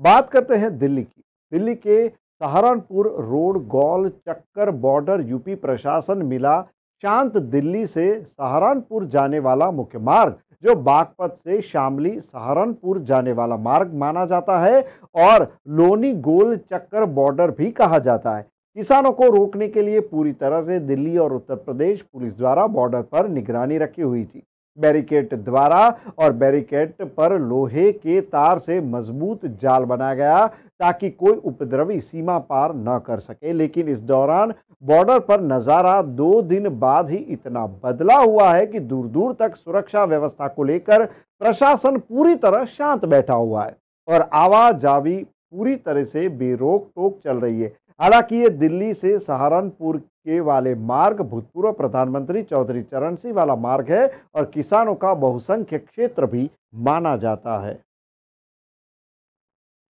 बात करते हैं दिल्ली की। दिल्ली के सहारनपुर रोड, गौल, चक्कर, बॉर्डर, यूपी प्रशासन मिला शांत दिल्ली से सहारनपुर जाने वाला मुख्य मार्ग, जो बागपत से शामली सहारनपुर जाने वाला मार्ग माना जाता है और लोनी, गोल, चक्कर, बॉर्डर भी कहा जाता है। किसानों को रोकने के लिए पूरी तरह से दिल्ली और उत्तर प्रदेश पुलिस द्वारा बॉर्डर पर निगरानी रखी हुई थी। बैरिकेड द्वारा और बैरिकेड पर लोहे के तार से मज़बूत जाल बनाया गया ताकि कोई उपद्रवी सीमा पार न कर सके। लेकिन इस दौरान बॉर्डर पर नज़ारा दो दिन बाद ही इतना बदला हुआ है कि दूर दूर तक सुरक्षा व्यवस्था को लेकर प्रशासन पूरी तरह शांत बैठा हुआ है और आवाजावी पूरी तरह से बेरोक टोक चल रही है। हालाँकि ये दिल्ली से सहारनपुर के वाले मार्ग भूतपूर्व प्रधानमंत्री चौधरी चरण सिंह वाला मार्ग है और किसानों का बहुसंख्यक क्षेत्र भी माना जाता है।